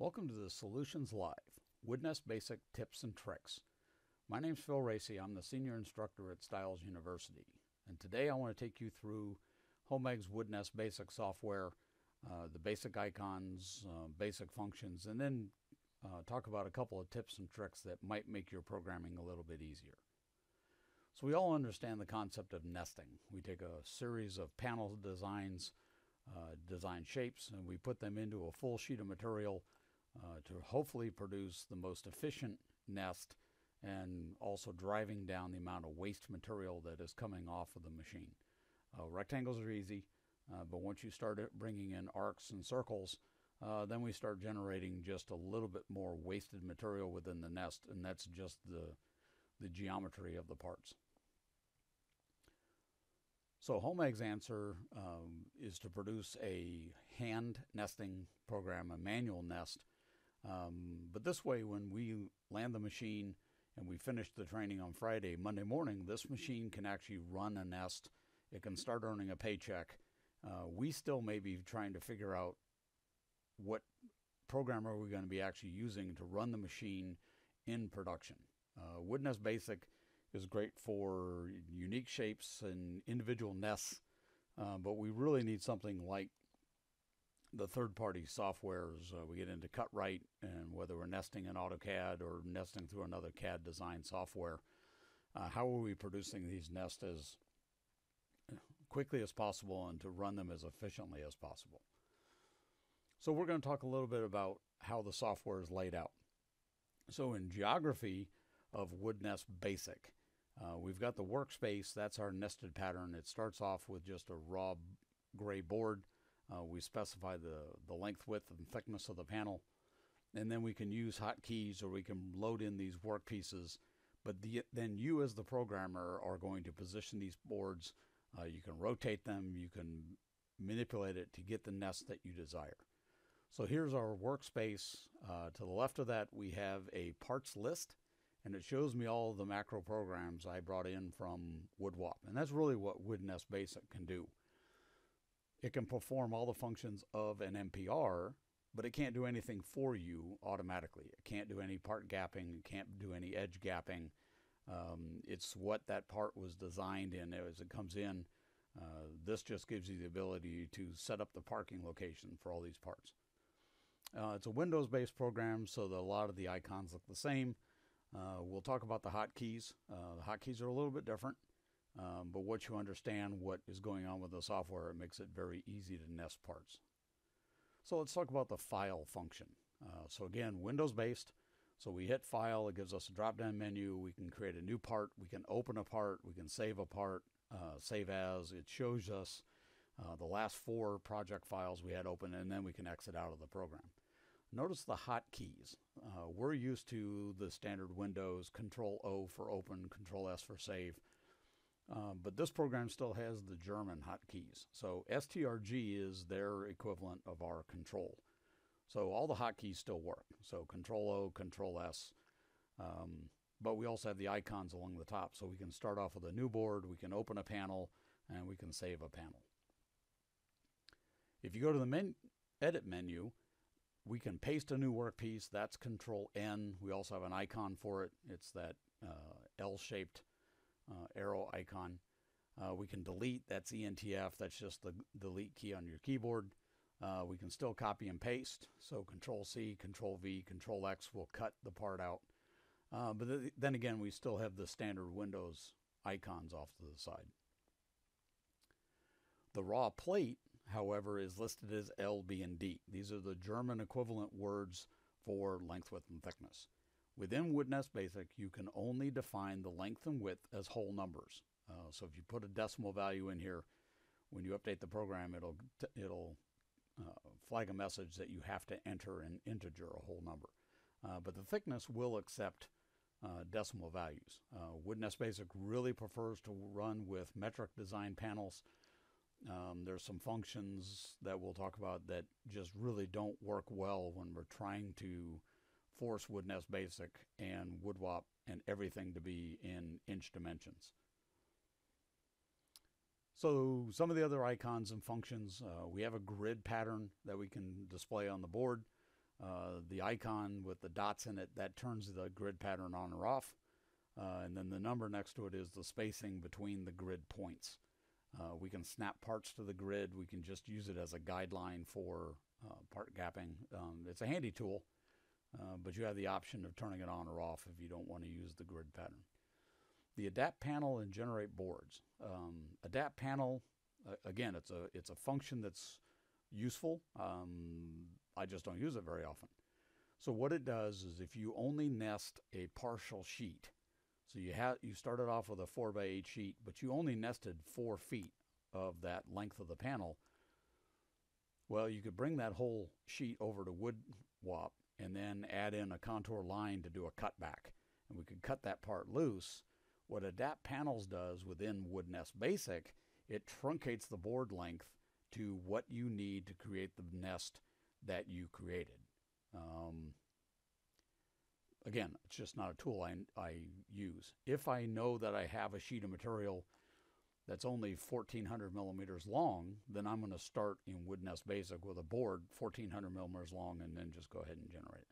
Welcome to the Solutions Live, WoodNest Basic Tips and Tricks. My name is Phil Racy. I'm the Senior Instructor at Stiles University. And today I want to take you through HOMAG's WoodNest Basic software, uh, the basic icons, uh, basic functions, and then uh, talk about a couple of tips and tricks that might make your programming a little bit easier. So we all understand the concept of nesting. We take a series of panel designs, uh, design shapes, and we put them into a full sheet of material uh, to hopefully produce the most efficient nest and also driving down the amount of waste material that is coming off of the machine. Uh, rectangles are easy, uh, but once you start bringing in arcs and circles, uh, then we start generating just a little bit more wasted material within the nest, and that's just the, the geometry of the parts. So HOMAG's answer um, is to produce a hand nesting program, a manual nest, um, but this way, when we land the machine and we finish the training on Friday, Monday morning, this machine can actually run a nest. It can start earning a paycheck. Uh, we still may be trying to figure out what program are we going to be actually using to run the machine in production. Uh, Basic is great for unique shapes and individual nests, uh, but we really need something like the third-party softwares. Uh, we get into CutRite and whether we're nesting in AutoCAD or nesting through another CAD design software. Uh, how are we producing these nests as quickly as possible and to run them as efficiently as possible? So we're going to talk a little bit about how the software is laid out. So in geography of WoodNest Basic, uh, we've got the workspace. That's our nested pattern. It starts off with just a raw gray board uh, we specify the, the length, width, and thickness of the panel. And then we can use hotkeys or we can load in these work pieces. But the, then you as the programmer are going to position these boards. Uh, you can rotate them. You can manipulate it to get the nest that you desire. So here's our workspace. Uh, to the left of that, we have a parts list, and it shows me all the macro programs I brought in from WoodWop. And that's really what WoodNest Basic can do. It can perform all the functions of an MPR, but it can't do anything for you automatically. It can't do any part gapping, it can't do any edge gapping. Um, it's what that part was designed in as it comes in. Uh, this just gives you the ability to set up the parking location for all these parts. Uh, it's a Windows-based program, so that a lot of the icons look the same. Uh, we'll talk about the hotkeys. Uh, the hotkeys are a little bit different. Um, but once you understand what is going on with the software, it makes it very easy to nest parts. So let's talk about the file function. Uh, so again, Windows based. So we hit file, it gives us a drop down menu. We can create a new part. We can open a part. We can save a part, uh, save as. It shows us uh, the last four project files we had open, and then we can exit out of the program. Notice the hotkeys. Uh, we're used to the standard Windows Control O for open, Control S for save. Um, but this program still has the German hotkeys. So STRG is their equivalent of our control. So all the hotkeys still work. So Control O, Control S. Um, but we also have the icons along the top. So we can start off with a new board, we can open a panel, and we can save a panel. If you go to the men edit menu, we can paste a new workpiece. That's Control N. We also have an icon for it. It's that uh, L-shaped uh, arrow icon. Uh, we can delete, that's ENTF, that's just the delete key on your keyboard. Uh, we can still copy and paste, so Control C, Control V, Control X will cut the part out. Uh, but th then again, we still have the standard Windows icons off to the side. The raw plate, however, is listed as L, B, and D. These are the German equivalent words for length, width, and thickness. Within WoodNest Basic, you can only define the length and width as whole numbers. Uh, so if you put a decimal value in here, when you update the program, it'll it'll uh, flag a message that you have to enter an integer, a whole number. Uh, but the thickness will accept uh, decimal values. Uh, WoodNest Basic really prefers to run with metric design panels. Um, there's some functions that we'll talk about that just really don't work well when we're trying to force WoodNest Basic and WoodWop and everything to be in inch dimensions. So some of the other icons and functions, uh, we have a grid pattern that we can display on the board. Uh, the icon with the dots in it, that turns the grid pattern on or off. Uh, and then the number next to it is the spacing between the grid points. Uh, we can snap parts to the grid. We can just use it as a guideline for uh, part gapping. Um, it's a handy tool, uh, but you have the option of turning it on or off if you don't want to use the grid pattern. The adapt panel and generate boards. Um, adapt panel, again, it's a it's a function that's useful. Um, I just don't use it very often. So what it does is if you only nest a partial sheet, so you had you started off with a four by eight sheet, but you only nested four feet of that length of the panel. Well, you could bring that whole sheet over to wood wop and then add in a contour line to do a cutback. And we could cut that part loose. What Adapt Panels does within WoodNest Basic, it truncates the board length to what you need to create the nest that you created. Um, again, it's just not a tool I, I use. If I know that I have a sheet of material that's only 1400 millimeters long, then I'm going to start in WoodNest Basic with a board 1400 millimeters long and then just go ahead and generate it.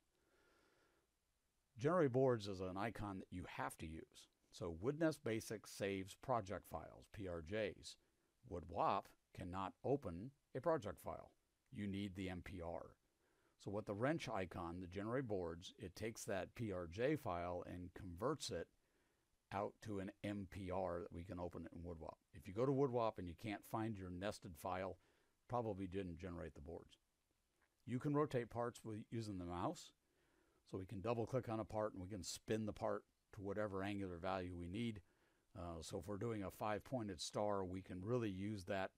Generate boards is an icon that you have to use. So WoodNest Basic saves project files, PRJs. WoodWop cannot open a project file. You need the MPR. So what the wrench icon, the generate boards, it takes that PRJ file and converts it out to an MPR that we can open it in WoodWop. If you go to WoodWop and you can't find your nested file, probably didn't generate the boards. You can rotate parts with using the mouse. So we can double click on a part and we can spin the part to whatever angular value we need. Uh, so if we're doing a five pointed star, we can really use that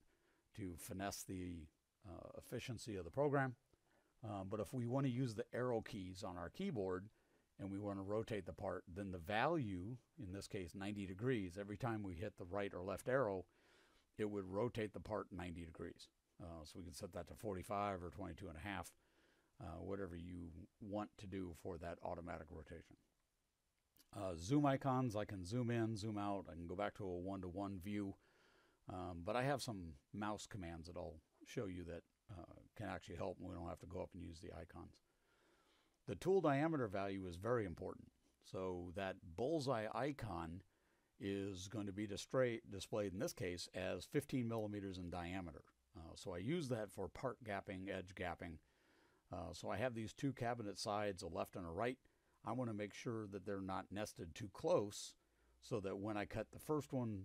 to finesse the uh, efficiency of the program. Um, but if we want to use the arrow keys on our keyboard and we want to rotate the part, then the value, in this case 90 degrees, every time we hit the right or left arrow, it would rotate the part 90 degrees. Uh, so we can set that to 45 or 22 and a half, uh, whatever you want to do for that automatic rotation. Uh, zoom icons, I can zoom in, zoom out, I can go back to a one-to-one -one view, um, but I have some mouse commands that I'll show you that uh, can actually help and we don't have to go up and use the icons. The tool diameter value is very important. So that bullseye icon is going to be displayed in this case as 15 millimeters in diameter. Uh, so I use that for part gapping, edge gapping. Uh, so I have these two cabinet sides, a left and a right. I want to make sure that they're not nested too close so that when I cut the first one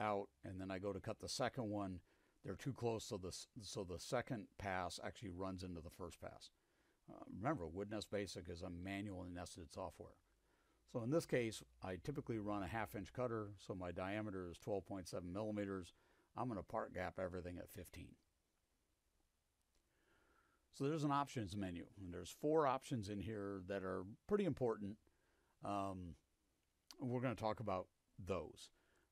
out and then I go to cut the second one, they're too close, so the so the second pass actually runs into the first pass. Uh, remember, WoodNest Basic is a manual nested software. So in this case, I typically run a half inch cutter, so my diameter is 12.7 millimeters. I'm going to part gap everything at 15. So there's an options menu, and there's four options in here that are pretty important. Um, we're going to talk about those.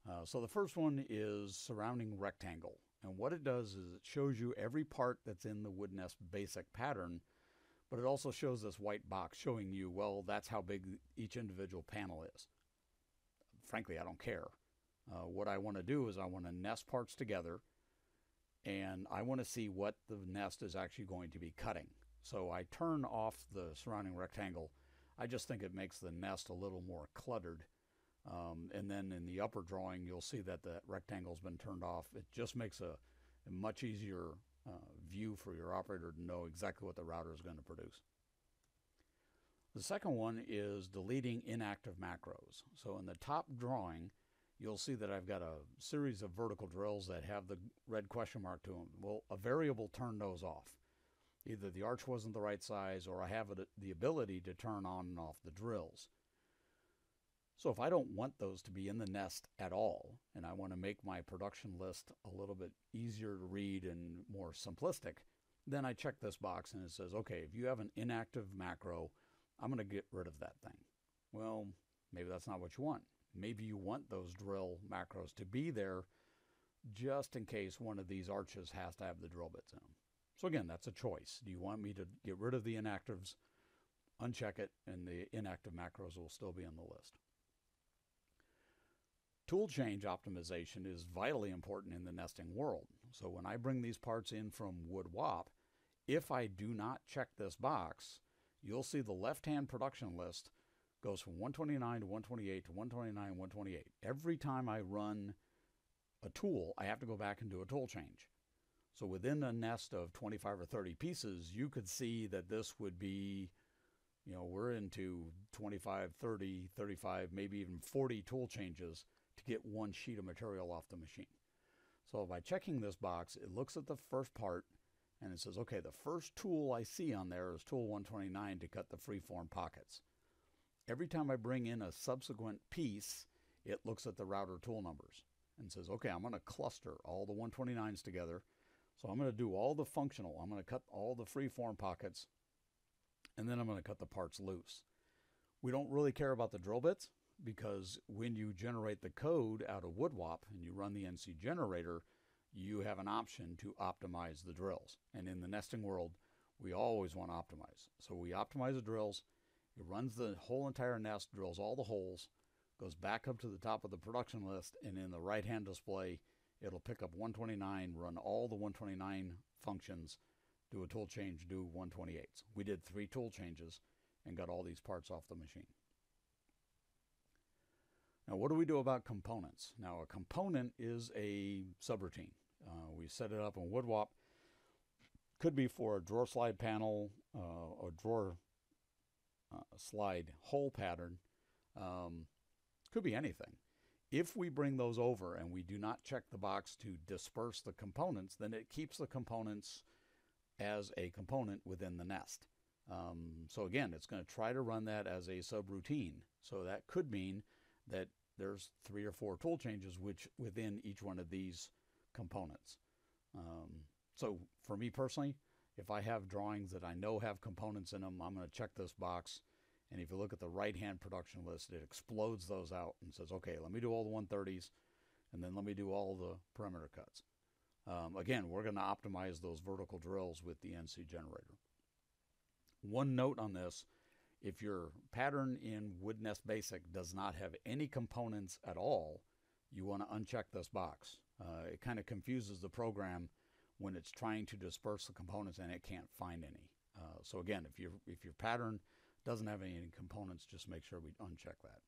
Uh, so the first one is surrounding rectangle. And what it does is it shows you every part that's in the WoodNest basic pattern, but it also shows this white box showing you, well, that's how big each individual panel is. Frankly, I don't care. Uh, what I want to do is I want to nest parts together and I want to see what the nest is actually going to be cutting. So I turn off the surrounding rectangle. I just think it makes the nest a little more cluttered um, and then in the upper drawing, you'll see that the rectangle's been turned off. It just makes a, a much easier uh, view for your operator to know exactly what the router is going to produce. The second one is deleting inactive macros. So in the top drawing, you'll see that I've got a series of vertical drills that have the red question mark to them. Well, a variable turned those off. Either the arch wasn't the right size or I have the ability to turn on and off the drills. So if I don't want those to be in the nest at all, and I want to make my production list a little bit easier to read and more simplistic, then I check this box and it says, okay, if you have an inactive macro, I'm going to get rid of that thing. Well, maybe that's not what you want. Maybe you want those drill macros to be there just in case one of these arches has to have the drill bits in them. So again, that's a choice. Do you want me to get rid of the inactives, uncheck it, and the inactive macros will still be on the list? Tool change optimization is vitally important in the nesting world. So when I bring these parts in from WoodWop, if I do not check this box, you'll see the left-hand production list goes from 129 to 128 to 129, 128. Every time I run a tool, I have to go back and do a tool change. So within a nest of 25 or 30 pieces, you could see that this would be, you know, we're into 25, 30, 35, maybe even 40 tool changes to get one sheet of material off the machine. So by checking this box, it looks at the first part and it says, okay, the first tool I see on there is tool 129 to cut the freeform pockets. Every time I bring in a subsequent piece, it looks at the router tool numbers and says, okay, I'm going to cluster all the 129s together. So I'm going to do all the functional. I'm going to cut all the freeform pockets, and then I'm going to cut the parts loose. We don't really care about the drill bits because when you generate the code out of WoodWop and you run the NC generator, you have an option to optimize the drills. And in the nesting world, we always want to optimize. So we optimize the drills it runs the whole entire nest, drills all the holes, goes back up to the top of the production list, and in the right hand display, it'll pick up 129, run all the 129 functions, do a tool change, do 128s. We did three tool changes and got all these parts off the machine. Now, what do we do about components? Now, a component is a subroutine. Uh, we set it up in WoodWop. Could be for a drawer slide panel, uh, a drawer uh, slide hole pattern. Um, could be anything. If we bring those over and we do not check the box to disperse the components, then it keeps the components as a component within the nest. Um, so again, it's going to try to run that as a subroutine. So that could mean that there's three or four tool changes which within each one of these components. Um, so for me personally, if I have drawings that I know have components in them, I'm going to check this box. And if you look at the right hand production list, it explodes those out and says, okay, let me do all the 130s and then let me do all the perimeter cuts. Um, again, we're going to optimize those vertical drills with the NC generator. One note on this if your pattern in WoodNest Basic does not have any components at all, you want to uncheck this box. Uh, it kind of confuses the program when it's trying to disperse the components and it can't find any. Uh, so again, if your if your pattern doesn't have any components, just make sure we uncheck that.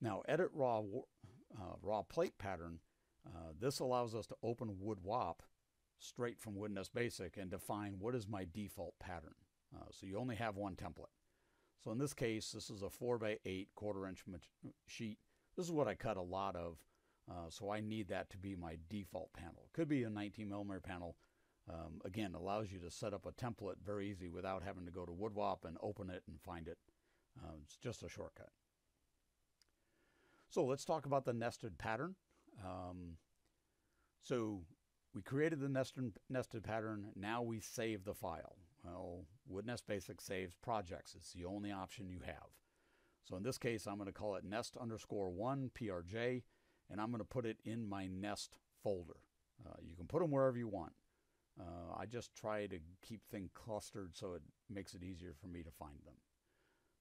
Now, edit raw uh, raw plate pattern. Uh, this allows us to open WoodWop straight from WoodNest Basic and define what is my default pattern. Uh, so you only have one template. So in this case, this is a 4 by 8 quarter inch sheet. This is what I cut a lot of uh, so I need that to be my default panel. It could be a 19 millimeter panel. Um, again, allows you to set up a template very easy without having to go to WoodWop and open it and find it. Uh, it's just a shortcut. So let's talk about the nested pattern. Um, so we created the nested, nested pattern. Now we save the file. Well, WoodNest Basic saves projects. It's the only option you have. So in this case, I'm going to call it nest underscore one PRJ and I'm going to put it in my nest folder. Uh, you can put them wherever you want. Uh, I just try to keep things clustered so it makes it easier for me to find them.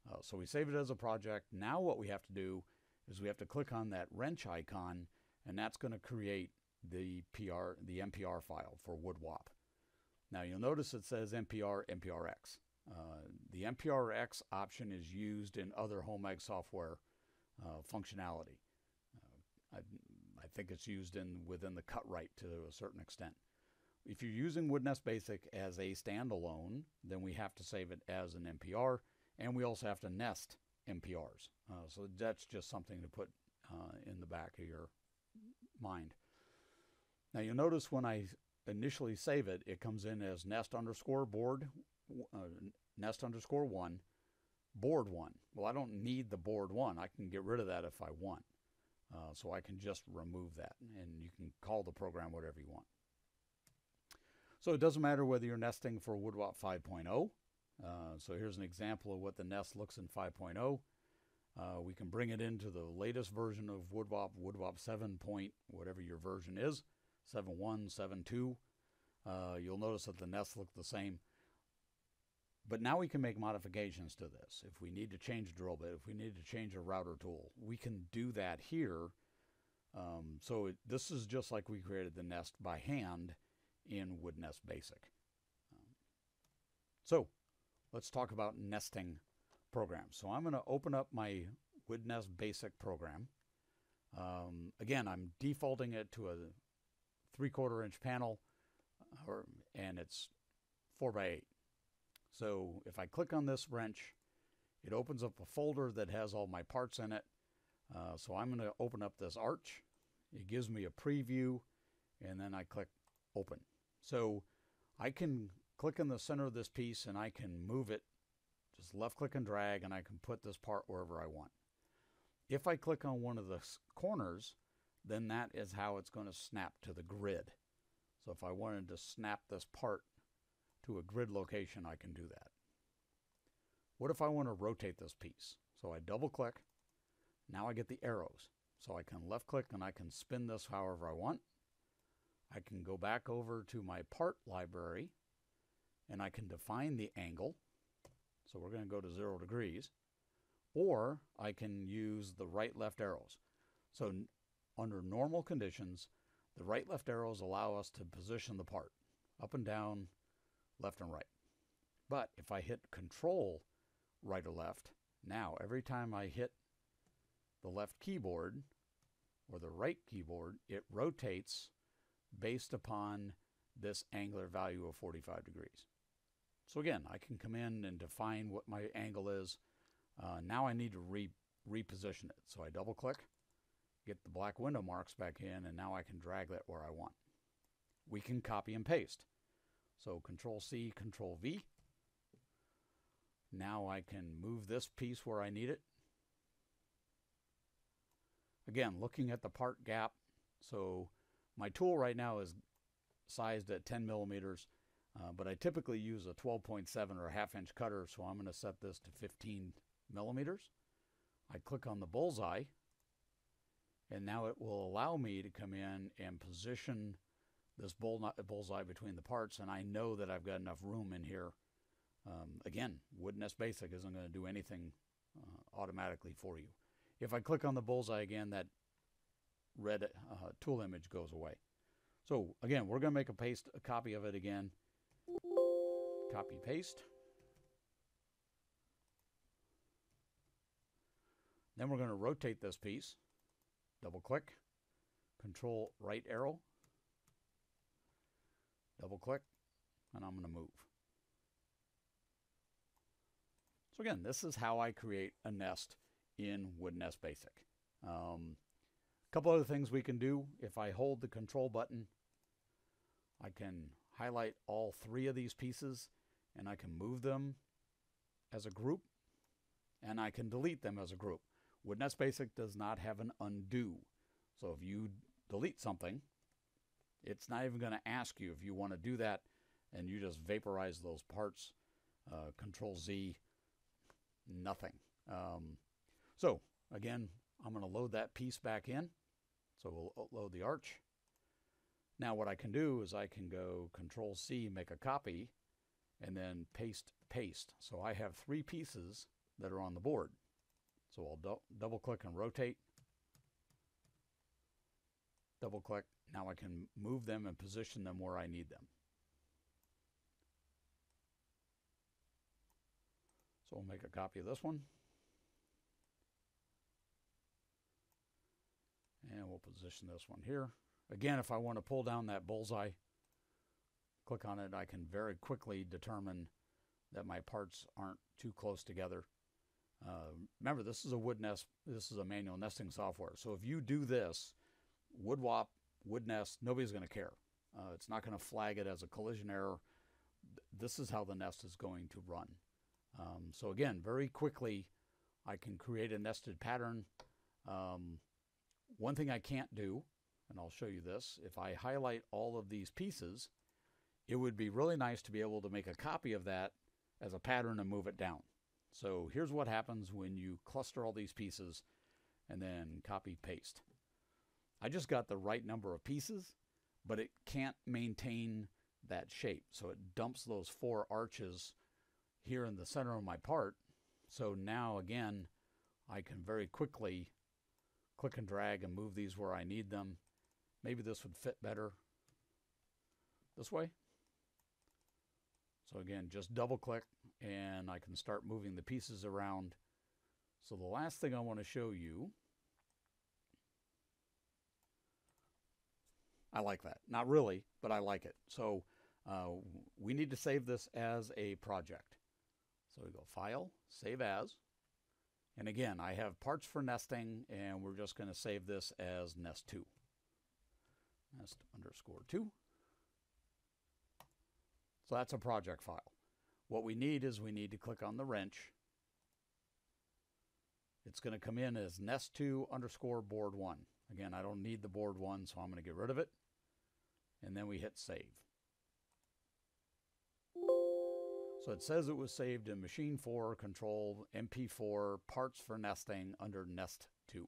Uh, so we save it as a project. Now what we have to do is we have to click on that wrench icon and that's going to create the PR, the MPR file for WoodWop. Now you'll notice it says MPR, MPRX. Uh, the MPRX option is used in other HOMAG software uh, functionality. I, I think it's used in within the CutRite to a certain extent. If you're using WoodNest Basic as a standalone, then we have to save it as an MPR, and we also have to nest MPRs. Uh, so that's just something to put uh, in the back of your mind. Now you'll notice when I initially save it, it comes in as nest underscore board, uh, nest underscore one, board one. Well, I don't need the board one. I can get rid of that if I want. Uh, so I can just remove that and you can call the program whatever you want. So it doesn't matter whether you're nesting for WoodWop 5.0. Uh, so here's an example of what the nest looks in 5.0. Uh, we can bring it into the latest version of WoodWop, WoodWop 7 point, whatever your version is, 7.1, 7.2. Uh, you'll notice that the nests look the same. But now we can make modifications to this. If we need to change a drill bit, if we need to change a router tool, we can do that here. Um, so it, this is just like we created the nest by hand in WoodNest Basic. Um, so let's talk about nesting programs. So I'm going to open up my WoodNest Basic program. Um, again, I'm defaulting it to a three quarter inch panel uh, or, and it's four by eight. So if I click on this wrench, it opens up a folder that has all my parts in it. Uh, so I'm going to open up this arch. It gives me a preview and then I click open. So I can click in the center of this piece and I can move it, just left click and drag, and I can put this part wherever I want. If I click on one of the corners, then that is how it's going to snap to the grid. So if I wanted to snap this part to a grid location, I can do that. What if I want to rotate this piece? So I double click. Now I get the arrows. So I can left click and I can spin this however I want. I can go back over to my part library and I can define the angle. So we're going to go to zero degrees. Or I can use the right left arrows. So under normal conditions, the right left arrows allow us to position the part up and down, left and right. But if I hit control right or left, now every time I hit the left keyboard or the right keyboard, it rotates based upon this angular value of 45 degrees. So again, I can come in and define what my angle is. Uh, now I need to re reposition it. So I double click, get the black window marks back in, and now I can drag that where I want. We can copy and paste. So Control C, Control V. Now I can move this piece where I need it. Again, looking at the part gap. So my tool right now is sized at 10 millimeters, uh, but I typically use a 12.7 or a half inch cutter, so I'm going to set this to 15 millimeters. I click on the bullseye, and now it will allow me to come in and position this bull bullseye between the parts, and I know that I've got enough room in here. Um, again, WoodNest Basic isn't going to do anything uh, automatically for you. If I click on the bullseye again, that red uh, tool image goes away. So again, we're going to make a paste a copy of it again. Copy paste. Then we're going to rotate this piece. Double click, control right arrow, double click, and I'm going to move. So again, this is how I create a nest in WoodNest Basic. Um, couple other things we can do. If I hold the control button, I can highlight all three of these pieces and I can move them as a group and I can delete them as a group. WoodNest Basic does not have an undo. So if you delete something, it's not even going to ask you if you want to do that and you just vaporize those parts. Uh, control Z, nothing. Um, so again, I'm going to load that piece back in. So we'll load the arch. Now what I can do is I can go Control C, make a copy, and then paste, paste. So I have three pieces that are on the board. So I'll do double click and rotate. Double click. Now I can move them and position them where I need them. So we'll make a copy of this one. And we'll position this one here. Again, if I want to pull down that bullseye, click on it, I can very quickly determine that my parts aren't too close together. Remember, this is a wood nest. This is a manual nesting software. So if you do this, WoodWop, wood nest, nobody's going to care. Uh, it's not going to flag it as a collision error. This is how the nest is going to run. Um, so again, very quickly, I can create a nested pattern. Um, one thing I can't do, and I'll show you this, if I highlight all of these pieces, it would be really nice to be able to make a copy of that as a pattern and move it down. So here's what happens when you cluster all these pieces and then copy paste. I just got the right number of pieces, but it can't maintain that shape. So it dumps those four arches here in the center of my part. So now again, I can very quickly click and drag and move these where I need them. Maybe this would fit better this way. So again, just double click and I can start moving the pieces around. So the last thing I want to show you, I like that. Not really, but I like it. So uh, we need to save this as a project. So we go File, Save As. And again, I have parts for nesting, and we're just going to save this as nest2. Nest underscore 2. So that's a project file. What we need is we need to click on the wrench. It's going to come in as nest2 underscore board 1. Again, I don't need the board 1, so I'm going to get rid of it. And then we hit save. So it says it was saved in machine 4 control MP4 parts for nesting under nest 2.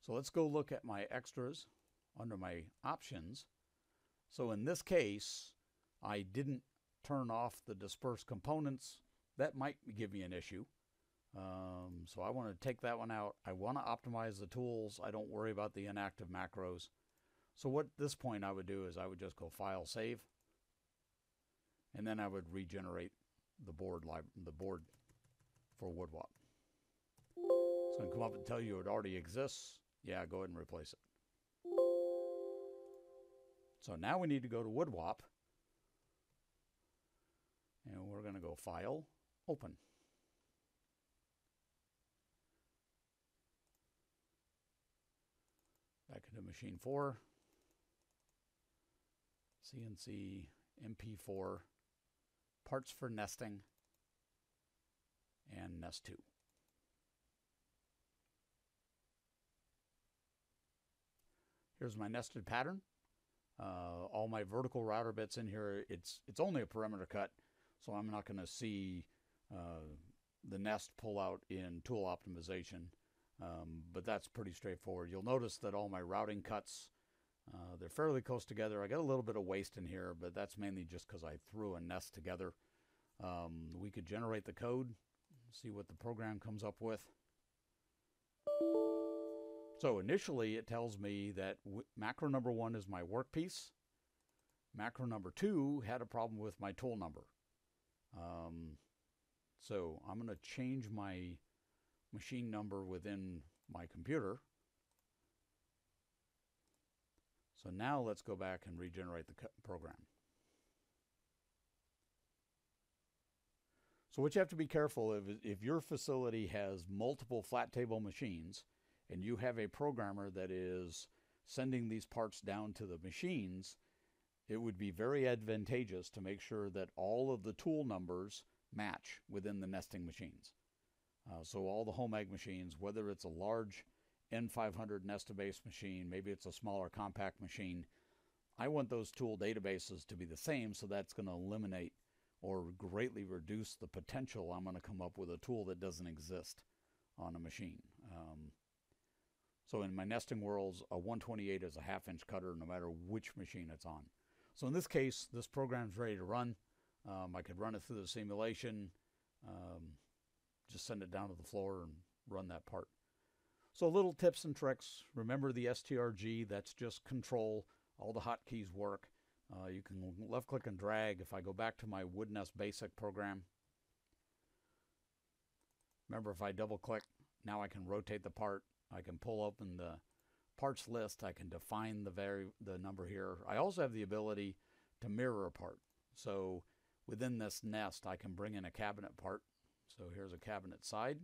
So let's go look at my extras under my options. So in this case, I didn't turn off the dispersed components. That might give me an issue. Um, so I want to take that one out. I want to optimize the tools. I don't worry about the inactive macros. So what this point I would do is I would just go File, Save and then I would regenerate the board the board for WoodWop. It's going to come up and tell you it already exists. Yeah, go ahead and replace it. So now we need to go to WoodWop, and we're going to go File, Open. Back into Machine 4, CNC MP4 parts for nesting, and nest 2. Here's my nested pattern. Uh, all my vertical router bits in here, it's, it's only a perimeter cut, so I'm not going to see uh, the nest pull out in tool optimization, um, but that's pretty straightforward. You'll notice that all my routing cuts uh, they're fairly close together. I got a little bit of waste in here, but that's mainly just because I threw a nest together. Um, we could generate the code, see what the program comes up with. So initially it tells me that macro number one is my workpiece. Macro number two had a problem with my tool number. Um, so I'm going to change my machine number within my computer So now let's go back and regenerate the program. So what you have to be careful of is if your facility has multiple flat table machines and you have a programmer that is sending these parts down to the machines, it would be very advantageous to make sure that all of the tool numbers match within the nesting machines. Uh, so all the HOMAG machines, whether it's a large N500 Nestabase machine, maybe it's a smaller compact machine. I want those tool databases to be the same, so that's going to eliminate or greatly reduce the potential I'm going to come up with a tool that doesn't exist on a machine. Um, so in my nesting worlds, a 128 is a half inch cutter no matter which machine it's on. So in this case, this program is ready to run. Um, I could run it through the simulation, um, just send it down to the floor and run that part. So little tips and tricks. Remember the STRG, that's just control. All the hotkeys work. Uh, you can left click and drag. If I go back to my WoodNest Basic program, remember if I double click, now I can rotate the part. I can pull open the parts list. I can define the very the number here. I also have the ability to mirror a part. So within this nest, I can bring in a cabinet part. So here's a cabinet side.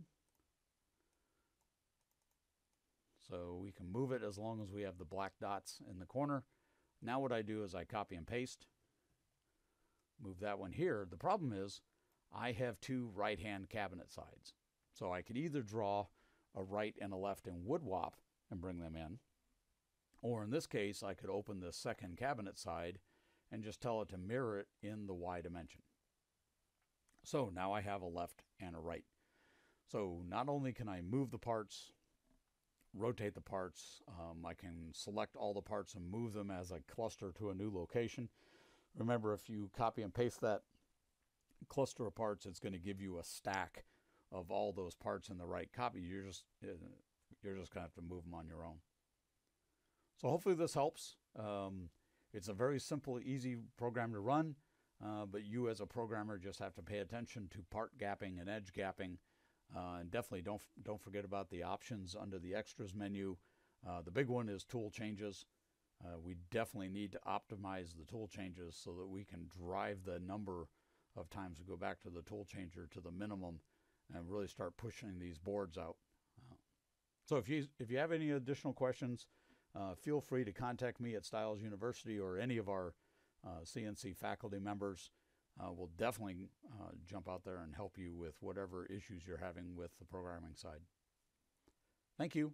So we can move it as long as we have the black dots in the corner. Now what I do is I copy and paste, move that one here. The problem is I have two right-hand cabinet sides. So I could either draw a right and a left in WoodWop and bring them in, or in this case, I could open the second cabinet side and just tell it to mirror it in the Y dimension. So now I have a left and a right. So not only can I move the parts rotate the parts. Um, I can select all the parts and move them as a cluster to a new location. Remember, if you copy and paste that cluster of parts, it's going to give you a stack of all those parts in the right copy. You're just uh, you're just going to have to move them on your own. So hopefully this helps. Um, it's a very simple, easy program to run. uh, but you as a programmer just have to pay attention to part gapping and edge gapping. Uh, and definitely don't don't forget about the options under the extras menu. Uh, the big one is tool changes. Uh, we definitely need to optimize the tool changes so that we can drive the number of times we go back to the tool changer to the minimum and really start pushing these boards out. So if you if you have any additional questions, uh, feel free to contact me at Stiles University or any of our CNC uh, faculty members. Uh, we'll definitely uh, jump out there and help you with whatever issues you're having with the programming side. Thank you.